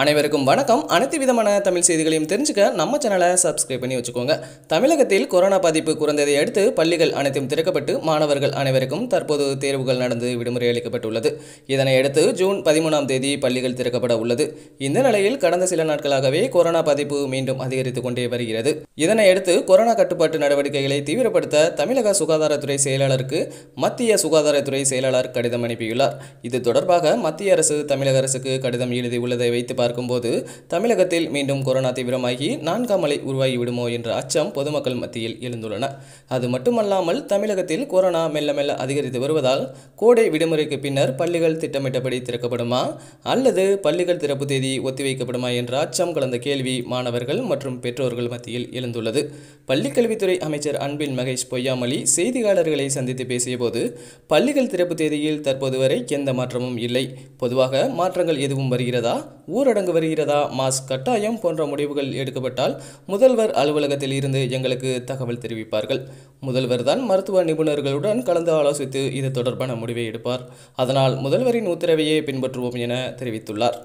அனைவருக்கும் வணக்கம். அனைத்து விதமான தமிழ் செய்திகளையும் தெரிஞ்சுக்க நம்ம சேனலை சப்ஸ்கிரைப் பண்ணி வச்சுக்கோங்க. தமிழகத்தில் கொரோனா பாதிப்பு குறைந்ததை அடுத்து பள்ளிகள் அனைத்தும் திறக்கப்பட்டு மாணவர்கள் அனைவருக்கும் தற்போது தேர்வுகள் நடந்து விடுமுறை அளிக்கப்பட்டுள்ளது. இதனை அடுத்து ஜூன் பதிமூணாம் தேதி பள்ளிகள் திறக்கப்பட உள்ளது. இந்த நிலையில் கடந்த சில நாட்களாகவே கொரோனா பாதிப்பு மீண்டும் அதிகரித்துக் கொண்டே வருகிறது. இதனையடுத்து கொரோனா கட்டுப்பாட்டு நடவடிக்கைகளை தீவிரப்படுத்த தமிழக சுகாதாரத்துறை செயலாளருக்கு மத்திய சுகாதாரத்துறை செயலாளர் கடிதம் அனுப்பியுள்ளார். இது தொடர்பாக மத்திய அரசு தமிழக அரசுக்கு கடிதம் எழுதியுள்ளதை வைத்து பார்க்கும்போது தமிழகத்தில் மீண்டும் கொரோனா தீவிரமாகி நான்காம் அலை உருவாகி விடுமோ என்ற அச்சம் பொதுமக்கள் மத்தியில் எழுந்துள்ளன. அது மட்டுமல்லாமல் தமிழகத்தில் கொரோனா மெல்ல மெல்ல அதிகரித்து வருவதால் கோடை விடுமுறைக்கு பின்னர் பள்ளிகள் திட்டமிட்டபடி திறக்கப்படுமா அல்லது பள்ளிகள் திறப்பு தேதி ஒத்திவைக்கப்படுமா என்ற அச்சம் கலந்த கேள்வி மாணவர்கள் மற்றும் பெற்றோர்கள் மத்தியில் எழுந்துள்ளது. பள்ளிக்கல்வித்துறை அமைச்சர் அன்பில் மகேஷ் பொய்யாமொழி செய்தியாளர்களை சந்தித்து பேசியபோது பள்ளிகள் திறப்பு தேதியில் தற்போது வரை எந்த மாற்றமும் இல்லை. பொதுவாக மாற்றங்கள் எதுவும் வருகிறதா? ஊரடங்கு வருகிறதா? மாஸ்க் கட்டாயம் போன்ற முடிவுகள் எடுக்கப்பட்டால் முதல்வர் அலுவலகத்தில் இருந்து எங்களுக்கு தகவல் தெரிவிப்பார்கள். முதல்வர் தான் மருத்துவ நிபுணர்களுடன் கலந்து ஆலோசித்து இது தொடர்பான முடிவை எடுப்பார். அதனால் முதல்வரின் உத்தரவையே பின்பற்றுவோம் என தெரிவித்துள்ளார்.